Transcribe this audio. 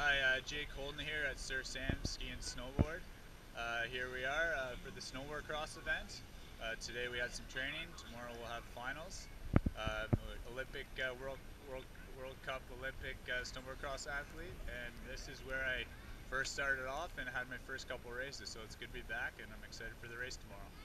Hi, uh, Jake Holden here at Sir Sam Ski and Snowboard. Uh, here we are uh, for the snowboard cross event. Uh, today we had some training. Tomorrow we'll have finals. Um, Olympic uh, World World World Cup Olympic uh, snowboard cross athlete, and this is where I first started off and had my first couple races. So it's good to be back, and I'm excited for the race tomorrow.